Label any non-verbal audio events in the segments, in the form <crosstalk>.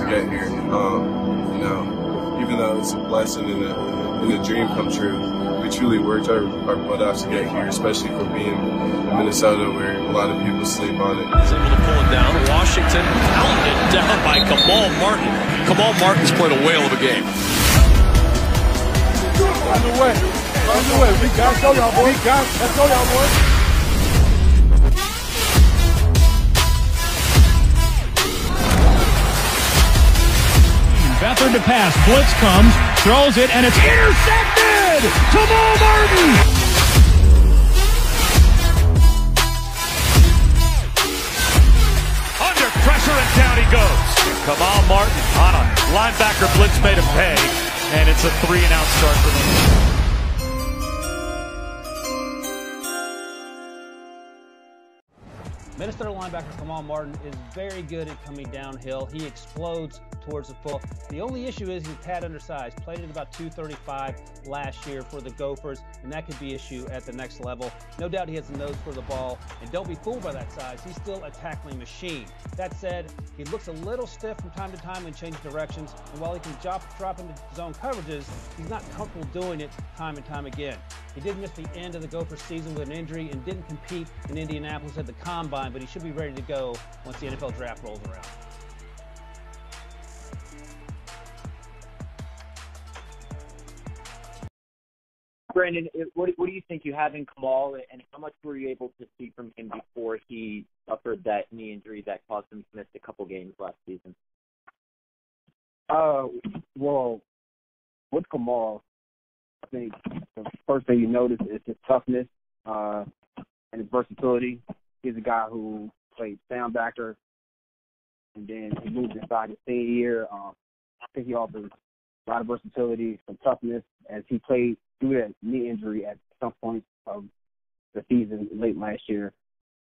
to get here. Um, you know, even though it's a blessing and a, and a dream come true, we truly worked our, our butt off to get here, especially for being in Minnesota where a lot of people sleep on it. He's able to pull it down. Washington pounded down by Kamal Martin. Kamal Martin's played a whale of a game. On the way. On the way. We got show y'all, boys. We got let's go, y'all, boys. Beathard to pass. Blitz comes, throws it, and it's intercepted! Kamal Martin! Under pressure, and down he goes. Kamal Martin on a linebacker blitz made him pay, and it's a three and out start for them. Minnesota linebacker Kamal Martin is very good at coming downhill. He explodes towards the full. The only issue is he's tad undersized. Played at about 235 last year for the Gophers, and that could be an issue at the next level. No doubt he has a nose for the ball, and don't be fooled by that size. He's still a tackling machine. That said, he looks a little stiff from time to time when changing directions, and while he can drop, drop into zone coverages, he's not comfortable doing it time and time again. He did miss the end of the Gophers season with an injury and didn't compete in Indianapolis at the Combine, but he should be ready to go once the NFL draft rolls around. Brandon, what, what do you think you have in Kamal, and how much were you able to see from him before he suffered that knee injury that caused him to miss a couple games last season? Uh, well, with Kamal, I think the first thing you notice is his toughness uh, and his versatility. He's a guy who played soundbacker, and then he moved inside his senior year. Um, I think he offers a lot of versatility, some toughness, as he played through that knee injury at some point of the season late last year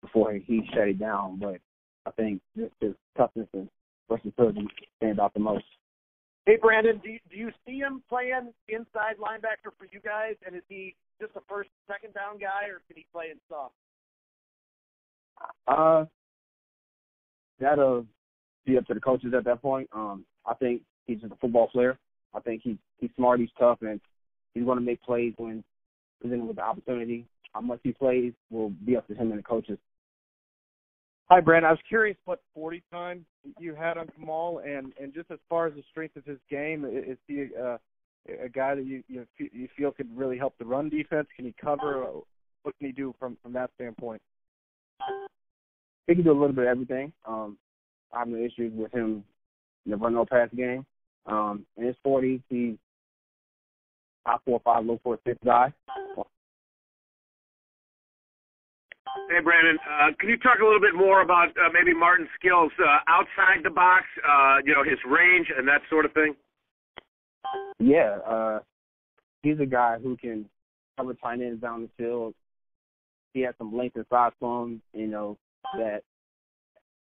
before he shut it down. But I think just his toughness and versatility stand out the most. Hey, Brandon, do you, do you see him playing inside linebacker for you guys? And is he just a first, second down guy, or can he play in soft? Uh, that'll be up to the coaches at that point. Um, I think he's just a football player. I think he's he's smart, he's tough, and he's going to make plays when presented with the opportunity. How much he plays will be up to him and the coaches. Hi, Brandon. I was curious what 40 time you had on Kamal, and and just as far as the strength of his game, is he uh, a guy that you you feel could really help the run defense? Can he cover? What can he do from from that standpoint? He can do a little bit of everything. Um, I have no issues with him in the run no pass game. Um, in his 40s, he's top four, five, low four, six guy. Hey, Brandon, uh, can you talk a little bit more about uh, maybe Martin's skills uh, outside the box, uh, you know, his range and that sort of thing? Yeah, uh, he's a guy who can cover tight ends down the field. He has some length and size to him, you know, that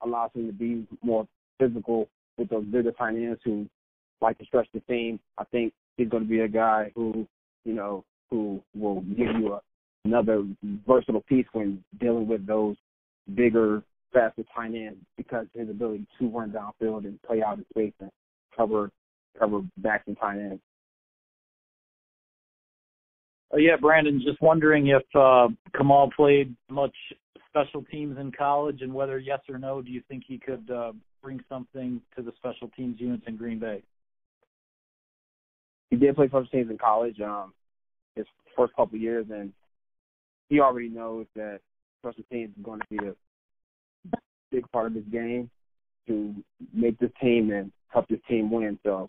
allows him to be more physical with those bigger tight ends who like to stretch the team. I think he's going to be a guy who, you know, who will give you a, another versatile piece when dealing with those bigger, faster tight ends because his ability to run downfield and play out in space and cover cover backs and tight ends. Uh, yeah, Brandon, just wondering if uh, Kamal played much special teams in college, and whether yes or no, do you think he could uh, bring something to the special teams units in Green Bay? He did play special teams in college, um, his first couple years, and he already knows that special teams is going to be a big part of his game to make this team and help this team win. So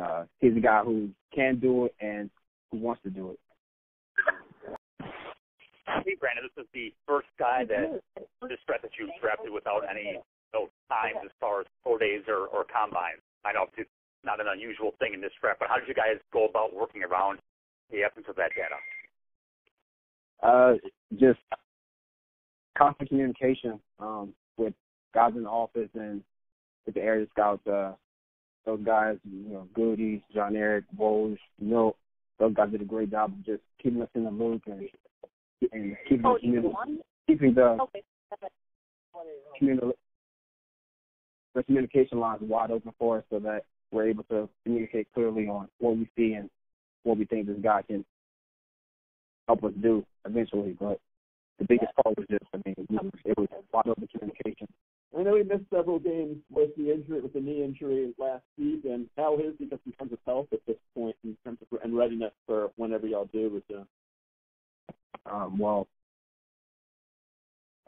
uh, he's a guy who can do it and who wants to do it. Hey, Brandon, this is the first guy that this threat that you drafted without any no times as far as four days or, or combines. I know it's not an unusual thing in this draft, but how did you guys go about working around the absence of that data? Uh, just constant communication um, with guys in the office and with the area scouts. Uh, those guys, you know, Goody, John Eric, Woj, know, those guys did a great job of just keeping us in the loop and and keeping oh, the community, keeping the okay. community the communication lines wide open for us so that we're able to communicate clearly on what we see and what we think this guy can help us do eventually. But the biggest part was just, I mean, it was wide open communication. I know he missed several games with the injury, with the knee injury last season. How is he just in terms of health at this point, in terms of and readiness for whenever y'all do resume? Um, well,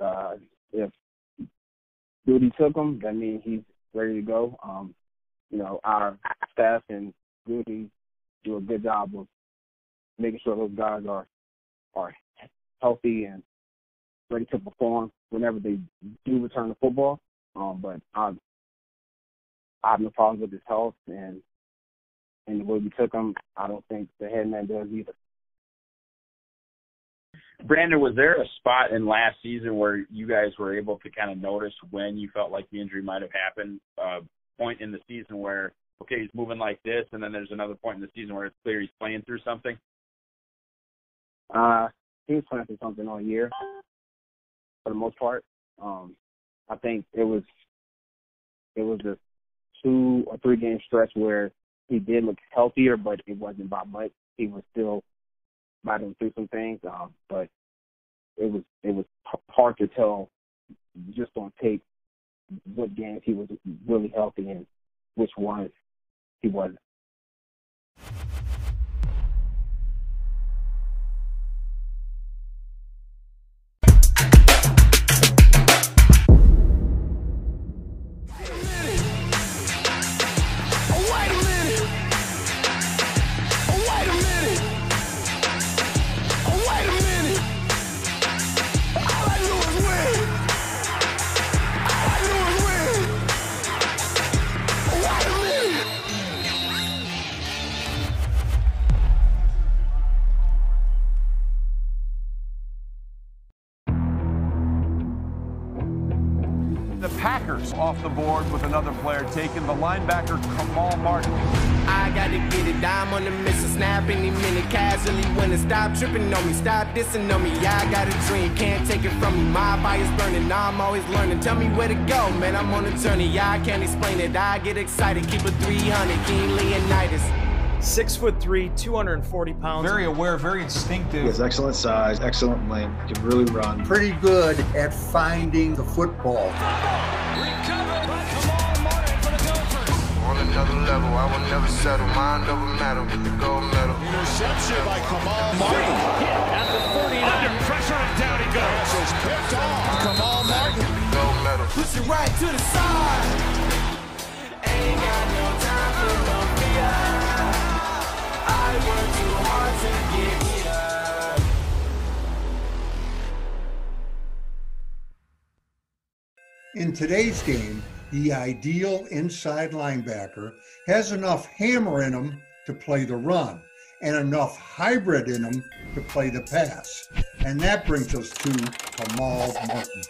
uh, if Duty took him, that means he's ready to go. Um, you know, our staff and Duty do a good job of making sure those guys are are healthy and ready to perform whenever they do return to football. Um, but I, I have no problems with his health and and the way we took him. I don't think the head man does either. Brandon, was there a spot in last season where you guys were able to kind of notice when you felt like the injury might have happened? Uh, point in the season where okay, he's moving like this, and then there's another point in the season where it's clear he's playing through something. Uh, he was playing through something all year, for the most part. Um, I think it was it was a two or three game stretch where he did look healthier, but it wasn't by much. He was still battling through some things, um, but it was it was hard to tell just on tape what games he was really healthy and which ones he wasn't. Player taken, the linebacker Kamal Martin. I gotta get it, I'm on the miss a snap any minute, casually winning. Stop tripping on me, stop dissing on me. Yeah, I got a dream, can't take it from me. My fire's burning, I'm always learning. Tell me where to go, man, I'm on a journey. Yeah, I can't explain it, I get excited. Keep it 300, King Leonidas. Six foot three, 240 pounds. Very aware, very instinctive. He has excellent size, excellent length, can really run. Pretty good at finding the football. Another level, I will never settle. Mind over matter with the gold medal. Interception by Kamal Martin. Hit at the 49. Under pressure and down he goes. Is picked off. Kamal Martin. Gold medal. Push it right to the side. Ain't got no time for no fear. I work too hard to get here. In today's game, the ideal inside linebacker has enough hammer in him to play the run and enough hybrid in him to play the pass. And that brings us to Kamal Martin.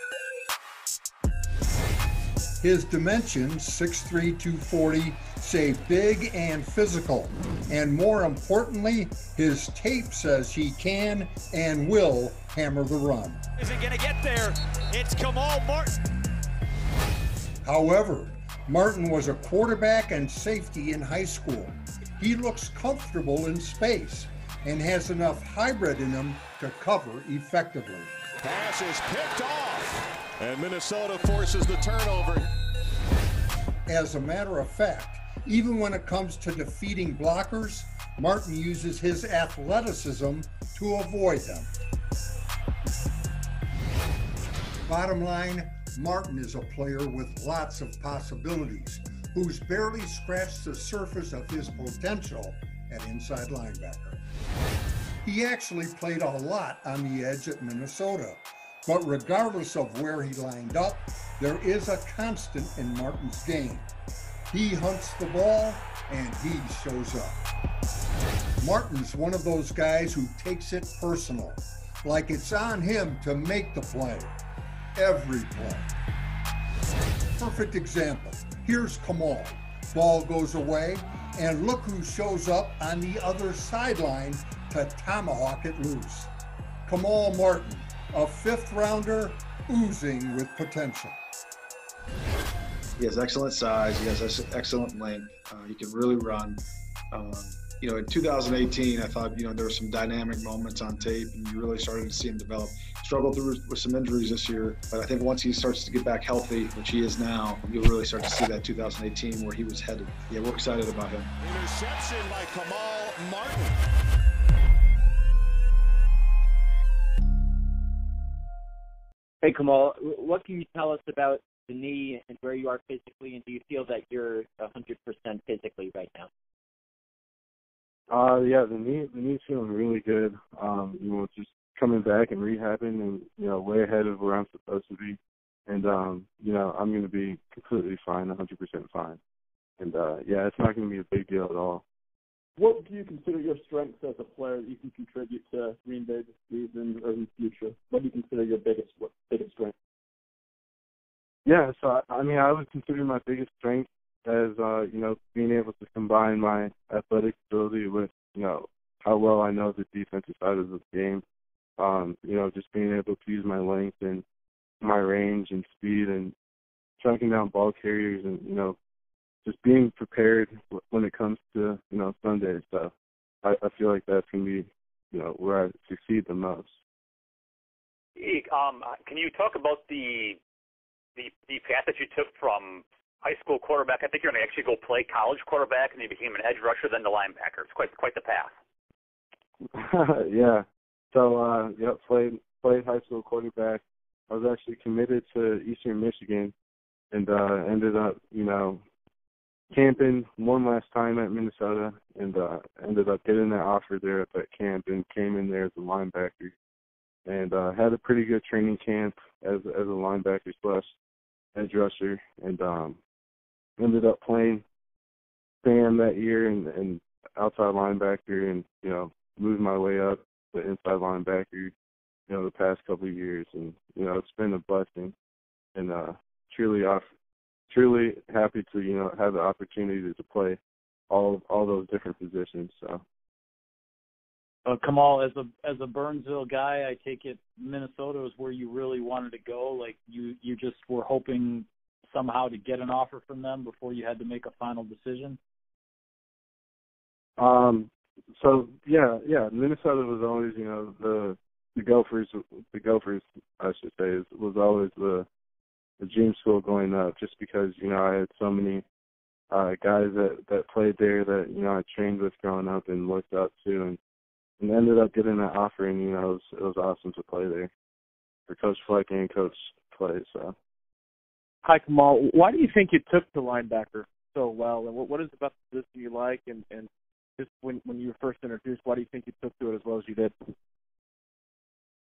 His dimensions, 6'3", 240, say big and physical. And more importantly, his tape says he can and will hammer the run. Is it going to get there? It's Kamal Martin. However, Martin was a quarterback and safety in high school. He looks comfortable in space and has enough hybrid in him to cover effectively. Pass is picked off. And Minnesota forces the turnover. As a matter of fact, even when it comes to defeating blockers, Martin uses his athleticism to avoid them. Bottom line, Martin is a player with lots of possibilities who's barely scratched the surface of his potential at inside linebacker. He actually played a lot on the edge at Minnesota, but regardless of where he lined up, there is a constant in Martin's game. He hunts the ball and he shows up. Martin's one of those guys who takes it personal, like it's on him to make the play, every play. Perfect example. Here's Kamal. Ball goes away, and look who shows up on the other sideline to tomahawk it loose. Kamal Martin, a fifth rounder oozing with potential. He has excellent size. He has excellent length. Uh, he can really run. Um, you know, in 2018, I thought, you know, there were some dynamic moments on tape, and you really started to see him develop. Struggled through with some injuries this year, but I think once he starts to get back healthy, which he is now, you'll really start to see that 2018 where he was headed. Yeah, we're excited about him. Interception by Kamal Martin. Hey, Kamal, what can you tell us about the knee and where you are physically, and do you feel that you're 100% physically right now? Uh, yeah, the knee the knee's feeling really good. Um, you know, just coming back and rehabbing, and you know, way ahead of where I'm supposed to be. And um, you know, I'm going to be completely fine, 100% fine. And uh, yeah, it's not going to be a big deal at all. What do you consider your strengths as a player that you can contribute to Green Bay this season or in the future? What do you consider your biggest biggest strength? Yeah, so I, I mean, I would consider my biggest strength as uh, you know being able to combine my athletic ability with you know how well I know the defensive side of the game. Um, you know, just being able to use my length and my range and speed and tracking down ball carriers and you know just being prepared when it comes to you know Sunday. So I, I feel like that's gonna be you know where I succeed the most. Um, can you talk about the the the path that you took from high school quarterback. I think you're going to actually go play college quarterback, and you became an edge rusher, then the linebacker. It's quite quite the path. <laughs> yeah. So uh yep, played played high school quarterback. I was actually committed to Eastern Michigan and uh ended up, you know, camping one last time at Minnesota and uh ended up getting that offer there at that camp and came in there as a linebacker and uh had a pretty good training camp as as a linebacker slash edge rusher and um ended up playing Sam that year and, and outside linebacker, and you know moved my way up to inside linebacker. You know the past couple of years, and you know it's been a blessing, and uh, truly off, truly happy to you know have the opportunity to play all all those different positions. So. Uh, Kamal, as a as a Burnsville guy, I take it Minnesota is where you really wanted to go. Like you you just were hoping somehow to get an offer from them before you had to make a final decision? Um. So yeah, yeah. Minnesota was always, you know, the the Gophers. The Gophers, I should say, was always the the dream school going up, just because you know I had so many uh guys that that played there that you know I trained with growing up and looked up to, and and ended up getting that offer, and you know it was it was awesome to play there for Coach Fleck and Coach Clay. So. Hi, Kamal. Why do you think you took the linebacker so well, and what, what is about the position you like, and and just when when you were first introduced, why do you think you took to it as well as you did?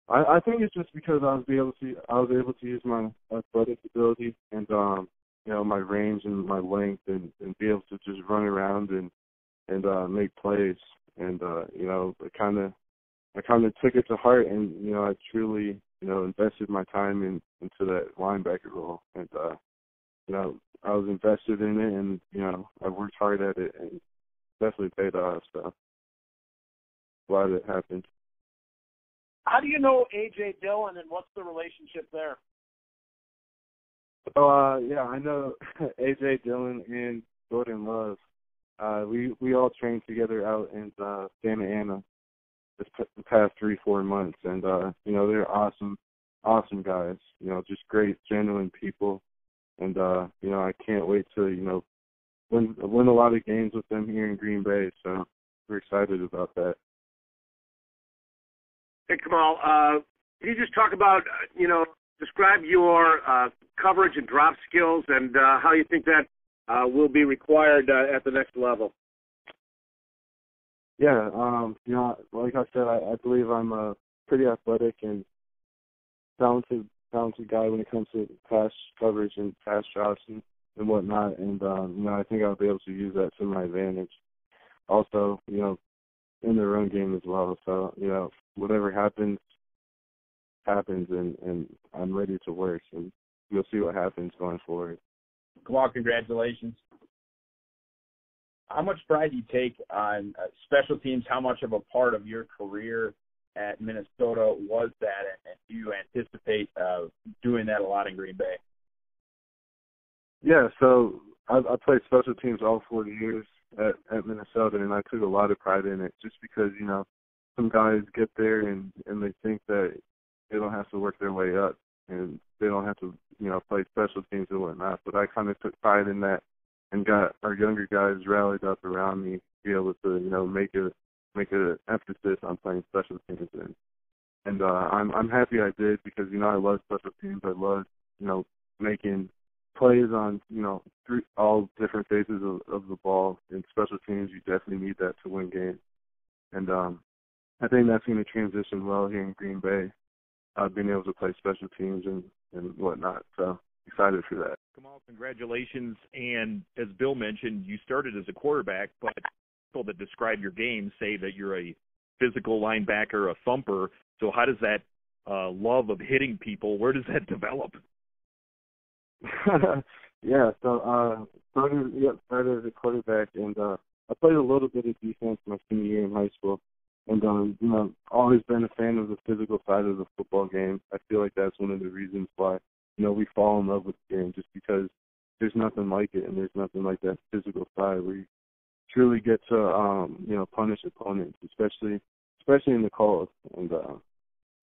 I, I think it's just because I was able to I was able to use my athletic ability and um you know my range and my length and and be able to just run around and and uh make plays and uh you know I kind of I kind of took it to heart and you know I truly you know, invested my time in into that linebacker role, and uh, you know, I was invested in it, and you know, I worked hard at it, and definitely paid off. So glad it happened. How do you know AJ Dillon, and what's the relationship there? Oh, uh, yeah, I know <laughs> AJ Dillon and Jordan Love. Uh, we we all trained together out in uh, Santa Ana this p- the past three four months, and uh, you know they're awesome, awesome guys. You know, just great, genuine people, and uh, you know I can't wait to you know win win a lot of games with them here in Green Bay. So we're excited about that. Hey Kamal, uh, can you just talk about you know describe your uh, coverage and drop skills and uh, how you think that uh, will be required uh, at the next level? Yeah, um, you know, like I said, I, I believe I'm a pretty athletic and talented, talented guy when it comes to pass coverage and pass drops and, and whatnot. And um, you know, I think I'll be able to use that to my advantage. Also, you know, in the run game as well. So you know, whatever happens, happens, and and I'm ready to work. And you'll see what happens going forward. On, congratulations how much pride do you take on uh, special teams? How much of a part of your career at Minnesota was that, and, and do you anticipate uh, doing that a lot in Green Bay? Yeah, so I, I played special teams all four years at, at Minnesota, and I took a lot of pride in it, just because you know some guys get there and and they think that they don't have to work their way up and they don't have to you know play special teams and whatnot. But I kind of took pride in that and got our younger guys rallied up around me, to be able to you know make a make an emphasis on playing special teams and and uh, I'm I'm happy I did because you know I love special teams. I love you know making plays on you know three, all different phases of, of the ball. In special teams, you definitely need that to win games, and um, I think that's going to transition well here in Green Bay, uh, being able to play special teams and and whatnot. So excited for that. Kamal, congratulations! And as Bill mentioned, you started as a quarterback, but people that describe your game say that you're a physical linebacker, a thumper. So how does that uh, love of hitting people? Where does that <laughs> develop? <laughs> yeah, so uh started yep, started as a quarterback and uh I played a little bit of defense my senior year in high school. And um, you know, always been a fan of the physical side of the football game. I feel like that's one of the reasons why, you know, we fall in love with the game just because there's nothing like it and there's nothing like that physical side where you truly get to um, you know, punish opponents, especially especially in the cold. And uh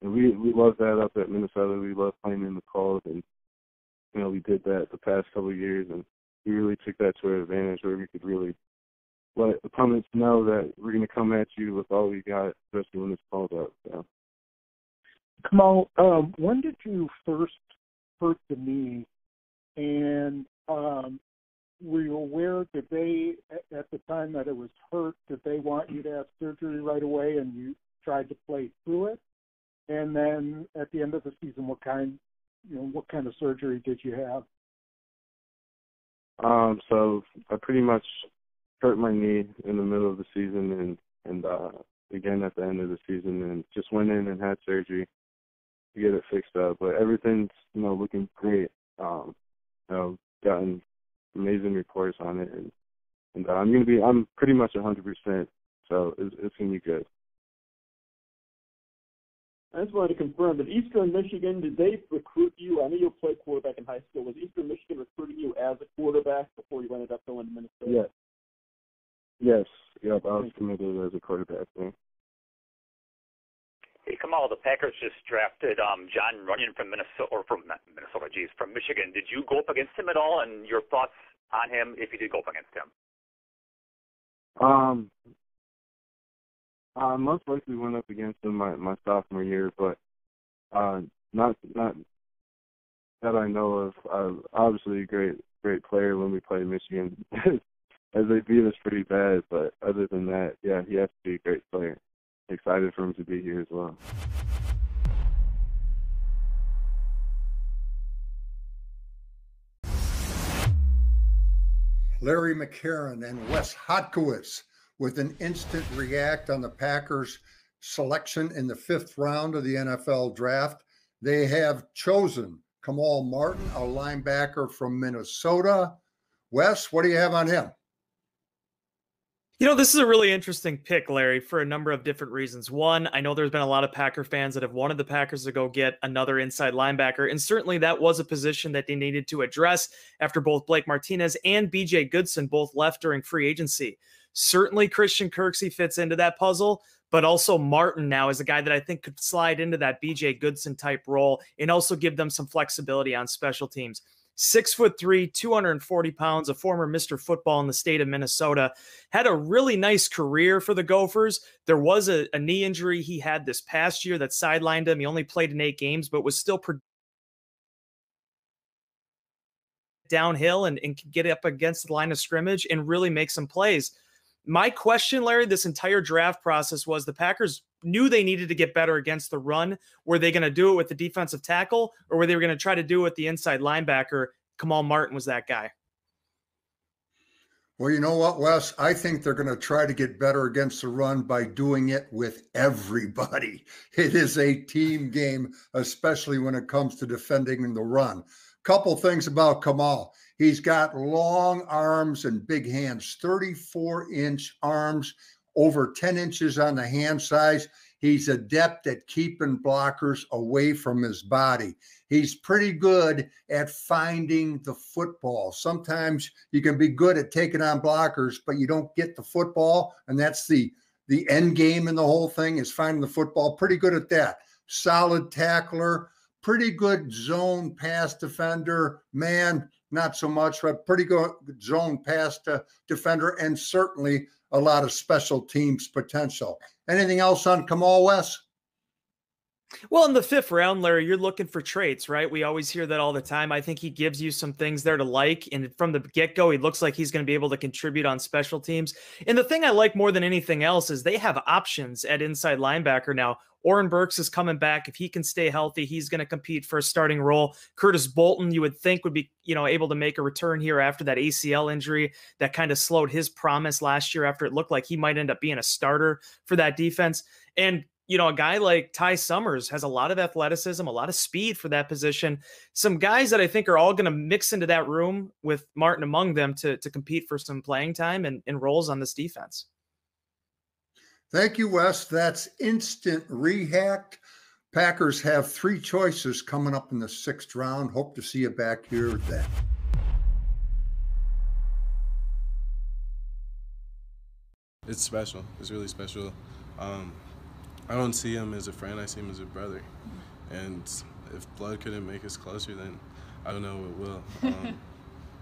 and we we love that up at Minnesota. We love playing in the cold and you know, we did that the past couple of years, and we really took that to our advantage where we could really let opponents know that we're going to come at you with all we got, especially when it's called up. So. Kamal, um, when did you first hurt the knee, and um, were you aware? Did they, at the time that it was hurt, did they want you to have surgery right away, and you tried to play through it? And then at the end of the season, what kind you know, what kind of surgery did you have? Um, so I pretty much hurt my knee in the middle of the season and and uh again at the end of the season and just went in and had surgery to get it fixed up. But everything's, you know, looking great. Um, you know, gotten amazing reports on it and and uh, I'm gonna be I'm pretty much a hundred percent so it's it's gonna be good. I just wanted to confirm that Eastern Michigan, did they recruit you? I know you played quarterback in high school. Was Eastern Michigan recruiting you as a quarterback before you ended up going to Minnesota? Yes. Yes. Yep, I was committed as a quarterback. Yeah. Hey, Kamal, the Packers just drafted um, Jon Runyan from Minnesota, or from Minnesota, geez, from Michigan. Did you go up against him at all, and your thoughts on him if you did go up against him? Um, uh, most likely went up against him my my sophomore year, but uh, not not that I know of. Uh, obviously, a great great player when we played Michigan, <laughs> as they beat us pretty bad. But other than that, yeah, he has to be a great player. Excited for him to be here as well. Larry McCarren and Wes Hodkiewicz with an instant react on the Packers selection in the fifth round of the NFL draft. They have chosen Kamal Martin, a linebacker from Minnesota. Wes, what do you have on him? You know, this is a really interesting pick, Larry, for a number of different reasons. One, I know there's been a lot of Packer fans that have wanted the Packers to go get another inside linebacker, and certainly that was a position that they needed to address after both Blake Martinez and BJ Goodson both left during free agency. Certainly, Christian Kirksey fits into that puzzle, but also Martin now is a guy that I think could slide into that BJ Goodson type role and also give them some flexibility on special teams. Six foot three, 240 pounds, a former Mr. Football in the state of Minnesota, had a really nice career for the Gophers. There was a, a knee injury he had this past year that sidelined him. He only played in eight games, but was still downhill and, and get up against the line of scrimmage and really make some plays. My question, Larry, this entire draft process was the Packers knew they needed to get better against the run. Were they going to do it with the defensive tackle or were they going to try to do it with the inside linebacker? Kamal Martin was that guy. Well, you know what, Wes? I think they're going to try to get better against the run by doing it with everybody. <laughs> It is a team game, especially when it comes to defending the run. Couple things about Kamal. He's got long arms and big hands, 34 inch arms, over 10 inches on the hand size. He's adept at keeping blockers away from his body. He's pretty good at finding the football. Sometimes you can be good at taking on blockers, but you don't get the football, and that's the the end game in the whole thing is finding the football. Pretty good at that. Solid tackler, pretty good zone pass defender. Man, not so much, but pretty good zone pass to defender, and certainly a lot of special teams potential. Anything else on Kamal Wes? Well, in the fifth round, Larry, you're looking for traits, right? We always hear that all the time. I think he gives you some things there to like. And from the get go, he looks like he's going to be able to contribute on special teams. And the thing I like more than anything else is they have options at inside linebacker now. Oren Burks is coming back. If he can stay healthy, he's going to compete for a starting role. Curtis Bolton, you would think, would be you know able to make a return here after that ACL injury that kind of slowed his promise last year. After it looked like he might end up being a starter for that defense. And you know, a guy like Ty Summers has a lot of athleticism, a lot of speed for that position. Some guys that I think are all going to mix into that room with Martin among them to, to compete for some playing time and, and roles on this defense. Thank you, Wes. That's instant react. Packers have three choices coming up in the sixth round. Hope to see you back here then. It's special. It's really special. Um, I don't see him as a friend. I see him as a brother. And if blood couldn't make us closer, then I don't know what will. <laughs> Um,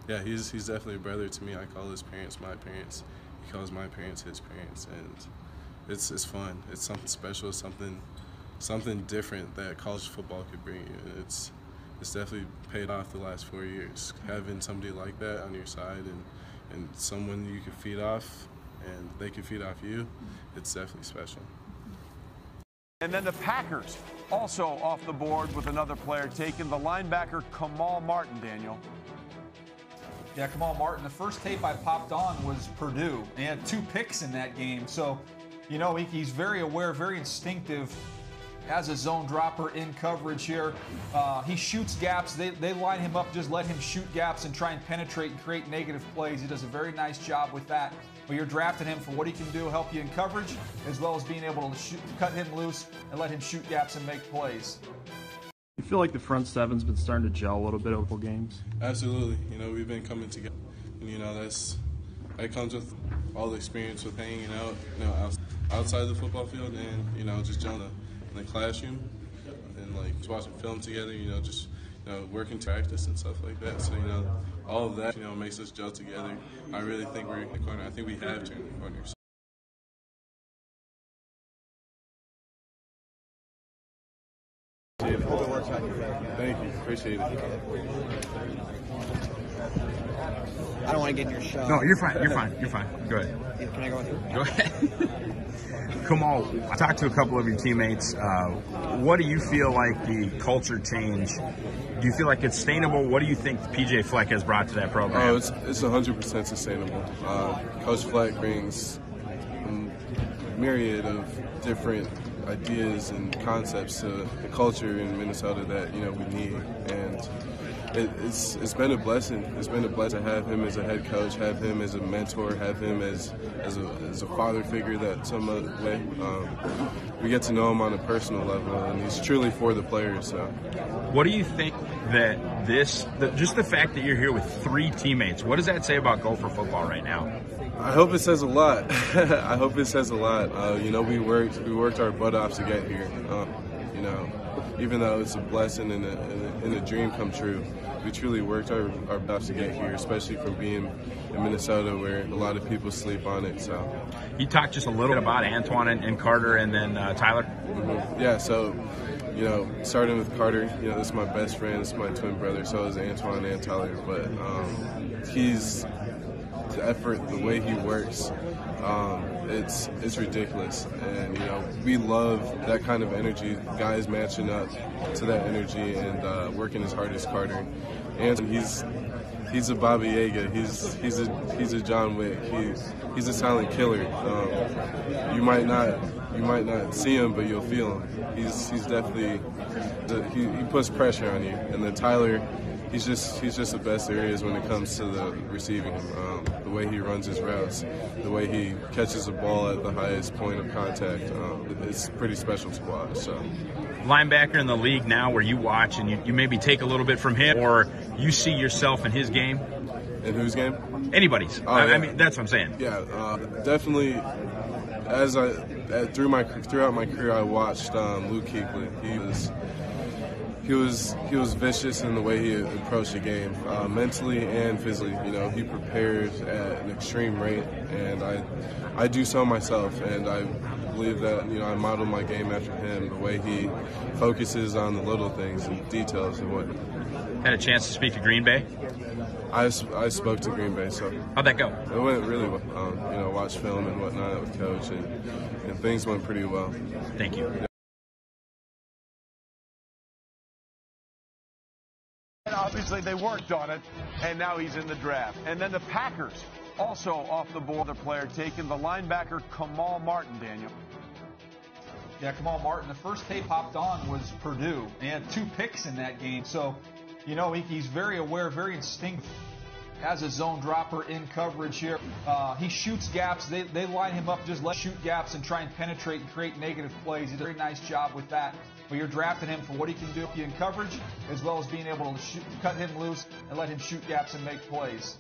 yeah, he's he's definitely a brother to me. I call his parents my parents. He calls my parents his parents, and it's it's fun. It's something special. Something something different that college football could bring you. And it's it's definitely paid off the last four years. Having somebody like that on your side and and someone you can feed off and they can feed off you, it's definitely special. And then the Packers also off the board with another player taken, the linebacker Kamal Martin, Daniel. Yeah, Kamal Martin. The first tape I popped on was Purdue. He had two picks in that game. So, you know, he, he's very aware, very instinctive as a zone dropper in coverage here. Uh, he shoots gaps. They, they line him up, just let him shoot gaps and try and penetrate and create negative plays. He does a very nice job with that. But you're drafting him for what he can do, help you in coverage, as well as being able to shoot, cut him loose and let him shoot gaps and make plays. You feel like the front seven's been starting to gel a little bit over games? Absolutely. You know, we've been coming together. And, you know, that's that comes with all the experience with hanging out, you know, outside the football field and, you know, just gelling in the classroom and, like, watching film together, you know, just you know, working practice and stuff like that. So, you know, all of that, you know, makes us gel together. I really think we're in the corner. I think we have turned the corner. Thank you. Appreciate it. I don't want to get in your show. No, you're fine. You're fine. You're fine. Go ahead. Can I go with you? Go ahead. Kamal, I talked to a couple of your teammates. Uh, what do you feel like the culture change? Do you feel like it's sustainable? What do you think PJ Fleck has brought to that program? Oh, it's it's 100% sustainable. Uh, Coach Fleck brings a myriad of different ideas and concepts to the culture in Minnesota that you know we need, and it, it's it's been a blessing. It's been a blessing to have him as a head coach, have him as a mentor, have him as as a, as a father figure that some way. Um, we get to know him on a personal level, and he's truly for the players. So, what do you think that this, the, just the fact that you're here with three teammates, what does that say about Gopher football right now? I hope it says a lot. <laughs> I hope it says a lot. Uh, you know, we worked we worked our butt off to get here. Um, even though it's a blessing and a, and a, dream come true, we truly worked our, our best to get here, especially from being in Minnesota where a lot of people sleep on it. So, you talked just a little bit about Antoine and, and Carter, and then uh, Tyler. Mm-hmm. Yeah, so you know, starting with Carter, you know, this is my best friend, this is my twin brother, so is Antoine and Tyler, but um, he's the effort, the way he works, um, it's it's ridiculous. And you know, we love that kind of energy. Guys matching up to that energy and uh, working as hard as Carter. And he's he's a Baba Yaga. He's he's a he's a John Wick. He's he's a silent killer. Um, you might not you might not see him, but you'll feel him. He's he's definitely he, he puts pressure on you. And then Tyler he's just he's just the best areas when it comes to the receiving. Um, the way he runs his routes, the way he catches the ball at the highest point of contact, um, it's pretty special to watch. So. Linebacker in the league now, where you watch and you, you maybe take a little bit from him, or you see yourself in his game. In whose game? Anybody's. Oh, I, yeah. I mean, that's what I'm saying. Yeah, uh, definitely. As I uh, through my throughout my career, I watched um, Luke Kuechly. He was he was he was vicious in the way he approached the game, uh, mentally and physically. You know, he prepared at an extreme rate, and I I do so myself, and I believe that you know I model my game after him. The way he focuses on the little things and details and what. Had a chance to speak to Green Bay. I, I spoke to Green Bay, so how'd that go? It went really well. Um, you know, watched film and whatnot with coach, and, and things went pretty well. Thank you. Obviously they worked on it, and now he's in the draft. And then the Packers also off the board. The player taken, the linebacker Kamal Martin, Daniel. Yeah, Kamal Martin. The first tape popped on was Purdue. He had two picks in that game. So, you know, he, he's very aware, very instinctive. Has a zone dropper in coverage here. Uh, he shoots gaps. They, they line him up, just let shoot gaps and try and penetrate and create negative plays. He does a very nice job with that. But you're drafting him for what he can do in coverage, as well as being able to shoot, cut him loose and let him shoot gaps and make plays.